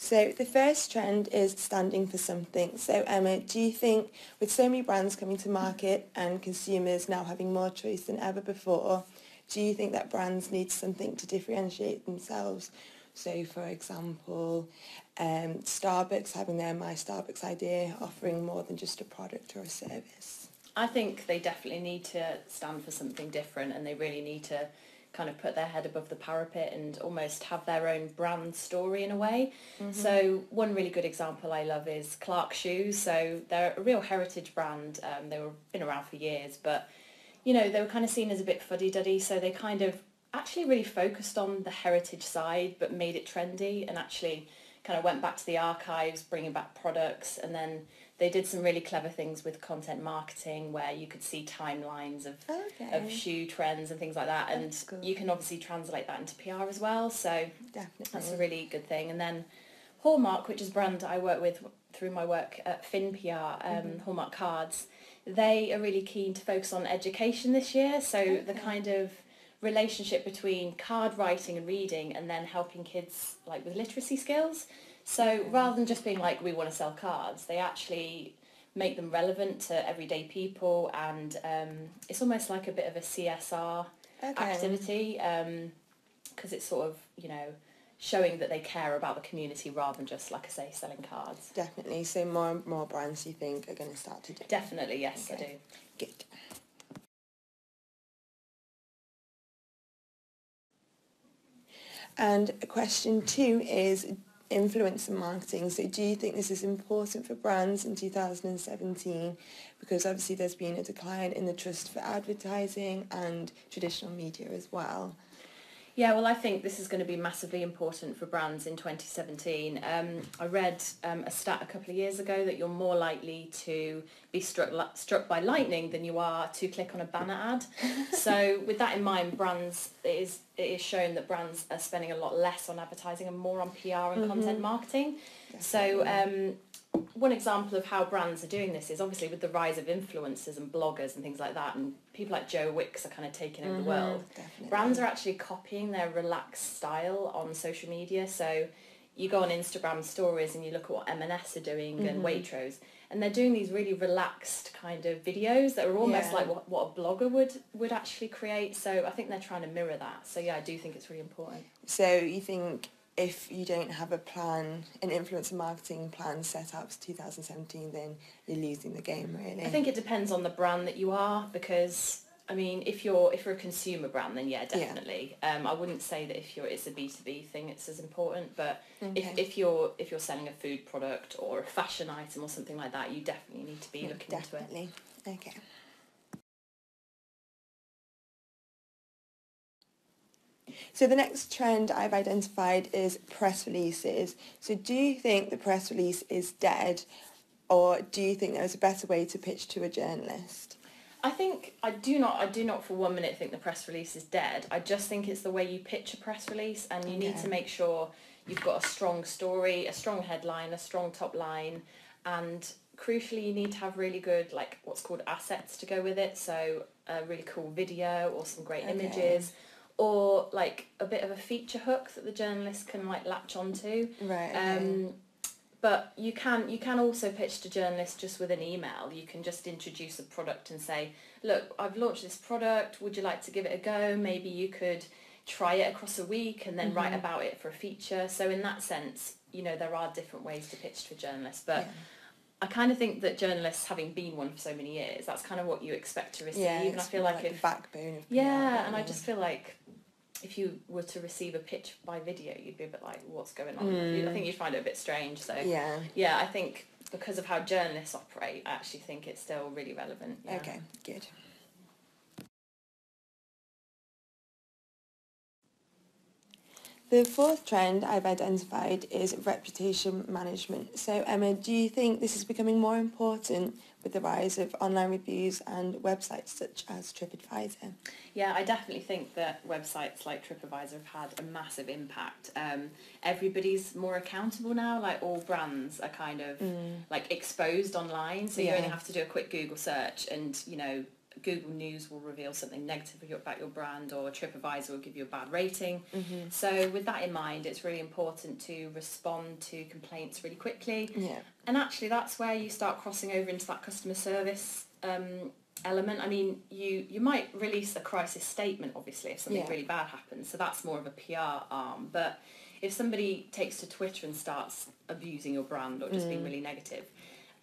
So the first trend is standing for something. So Emma, do you think with so many brands coming to market and consumers now having more choice than ever before, do you think that brands need something to differentiate themselves? So for example, um, Starbucks having their My Starbucks idea, offering more than just a product or a service. I think they definitely need to stand for something different and they really need to kind of put their head above the parapet and almost have their own brand story in a way. Mm-hmm. So one really good example I love is Clark Shoes. So they're a real heritage brand. Um, they were been around for years, but you know they were kind of seen as a bit fuddy-duddy. So they kind of actually really focused on the heritage side, but made it trendy and actually kind of went back to the archives, bringing back products, and then they did some really clever things with content marketing where you could see timelines of okay. of shoe trends and things like that and you can obviously translate that into PR as well so Definitely. that's a really good thing and then Hallmark which is a brand I work with through my work at Finn PR um, mm-hmm. Hallmark cards they are really keen to focus on education this year so okay. the kind of relationship between card writing and reading and then helping kids like with literacy skills so rather than just being like, we want to sell cards, they actually make them relevant to everyday people and um, it's almost like a bit of a CSR okay. activity because um, it's sort of, you know, showing that they care about the community rather than just, like I say, selling cards. Definitely. So more and more brands you think are going to start to do Definitely, yes, okay. I do. Good. And question two is, influencer marketing. So do you think this is important for brands in 2017? Because obviously there's been a decline in the trust for advertising and traditional media as well. Yeah, well, I think this is going to be massively important for brands in 2017. Um, I read um, a stat a couple of years ago that you're more likely to be struck struck by lightning than you are to click on a banner ad. so with that in mind, brands it is it is shown that brands are spending a lot less on advertising and more on PR and mm-hmm. content marketing. Definitely. So um, one example of how brands are doing this is obviously with the rise of influencers and bloggers and things like that and people like Joe Wicks are kind of taking over mm-hmm, the world. Definitely. Brands are actually copying their relaxed style on social media. So you go on Instagram stories and you look at what M&S are doing mm-hmm. and Waitrose and they're doing these really relaxed kind of videos that are almost yeah. like what, what a blogger would would actually create. So I think they're trying to mirror that. So yeah, I do think it's really important. So you think if you don't have a plan, an influencer marketing plan set up for 2017, then you're losing the game, really. I think it depends on the brand that you are because I mean, if you're if you're a consumer brand, then yeah, definitely. Yeah. Um, I wouldn't say that if you're it's a B two B thing, it's as important. But okay. if, if you're if you're selling a food product or a fashion item or something like that, you definitely need to be yeah, looking definitely. into it. Definitely. Okay. So the next trend I've identified is press releases. So do you think the press release is dead or do you think there's a better way to pitch to a journalist? I think I do not I do not for one minute think the press release is dead. I just think it's the way you pitch a press release and you okay. need to make sure you've got a strong story, a strong headline, a strong top line and crucially you need to have really good like what's called assets to go with it. So a really cool video or some great okay. images or like a bit of a feature hook that the journalist can like latch onto. Right. Okay. Um, but you can you can also pitch to journalists just with an email. You can just introduce a product and say, look, I've launched this product. Would you like to give it a go? Maybe you could try it across a week and then mm-hmm. write about it for a feature. So in that sense, you know, there are different ways to pitch to a journalist. But yeah. I kind of think that journalists, having been one for so many years, that's kind of what you expect to receive. Yeah, and I feel like, like if backbone of yeah, and I just feel like if you were to receive a pitch by video, you'd be a bit like, what's going on? Mm. I think you'd find it a bit strange. So yeah, yeah, I think because of how journalists operate, I actually think it's still really relevant. Yeah. Okay, good. The fourth trend I've identified is reputation management. So Emma, do you think this is becoming more important with the rise of online reviews and websites such as TripAdvisor? Yeah, I definitely think that websites like TripAdvisor have had a massive impact. Um, everybody's more accountable now, like all brands are kind of mm. like exposed online, so you yeah. only have to do a quick Google search and, you know, Google News will reveal something negative about your brand or TripAdvisor will give you a bad rating. Mm-hmm. So with that in mind, it's really important to respond to complaints really quickly. Yeah. And actually that's where you start crossing over into that customer service um, element. I mean, you, you might release a crisis statement, obviously, if something Yeah. really bad happens. So that's more of a PR arm. But if somebody takes to Twitter and starts abusing your brand or just Mm. being really negative,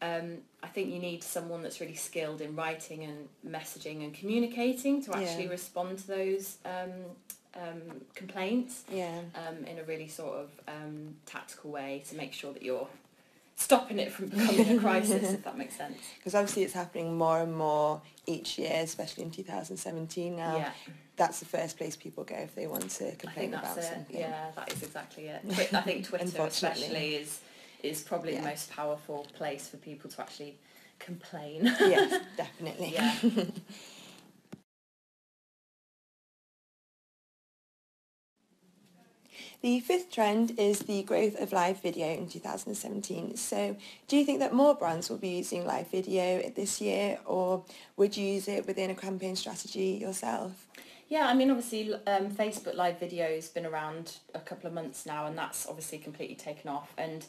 um, I think you need someone that's really skilled in writing and messaging and communicating to actually Yeah. respond to those um, um, complaints Yeah. um, in a really sort of um, tactical way to make sure that you're stopping it from becoming a crisis, if that makes sense. Because obviously it's happening more and more each year, especially in 2017 now. yeah, That's the first place people go if they want to complain about it. something. Yeah, that is exactly it. I think Twitter especially is is probably Yeah. the most powerful place for people to actually complain. yes, definitely. yeah. The fifth trend is the growth of live video in 2017. So do you think that more brands will be using live video this year or would you use it within a campaign strategy yourself? Yeah, I mean, obviously, um, Facebook Live video has been around a couple of months now, and that's obviously completely taken off. And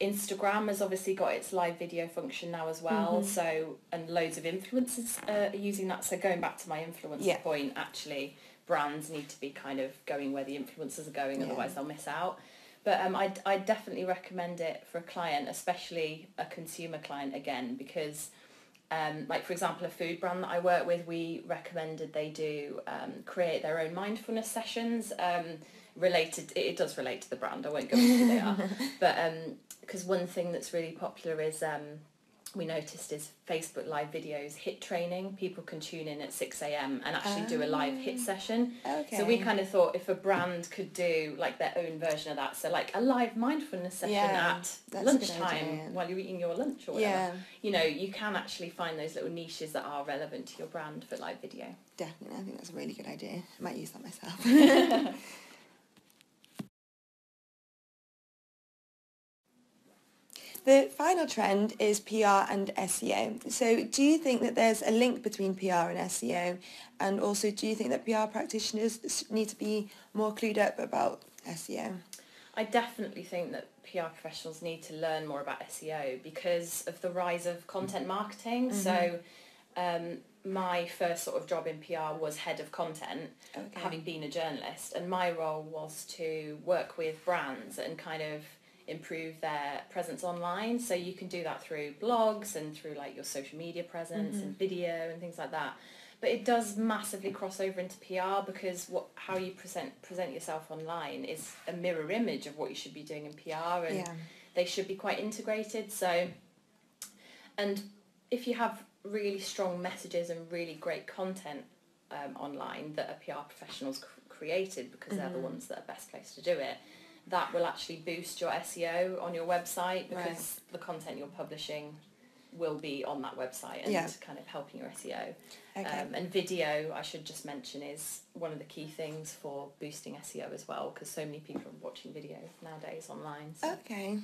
Instagram has obviously got its live video function now as well. Mhm. So, and loads of influencers uh, are using that. So, going back to my influencer Yeah. point, actually, brands need to be kind of going where the influencers are going, Yeah. otherwise they'll miss out. But um, I'd, I'd definitely recommend it for a client, especially a consumer client again, because um, like for example, a food brand that I work with, we recommended they do um, create their own mindfulness sessions um, related. It, it does relate to the brand. I won't go into who they are, but because one thing that's really popular is um, we noticed is Facebook live videos HIIT training. People can tune in at six a.m. and actually do a live HIIT Ah. session. Okay. So we kind of thought if a brand could do like their own version of that, so like a live mindfulness session Yeah, at that's a good lunchtime idea. while you're eating your lunch or whatever Yeah, you know, you can actually find those little niches that are relevant to your brand for live video. definitely. I think that's a really good idea. I might use that myself. The final trend is PR and SEO. So do you think that there's a link between PR and SEO? And also do you think that PR practitioners need to be more clued up about SEO? I definitely think that PR professionals need to learn more about SEO because of the rise of content marketing. So um, my first sort of job in PR was head of content, Okay. having been a journalist, and my role was to work with brands and kind of improve their presence online. So you can do that through blogs and through like your social media presence and video and things like that. But it does massively cross over into PR because what how you present present yourself online is a mirror image of what you should be doing in PR and yeah. they should be quite integrated. So, and if you have really strong messages and really great content um, online that a PR professionals created because they're the Mhm. ones that are best placed to do it, that will actually boost your SEO on your website because Right. the content you're publishing will be on that website and Yeah. kind of helping your SEO. Okay. Um, and video, I should just mention, is one of the key things for boosting SEO as well because so many people are watching video nowadays online. So. okay.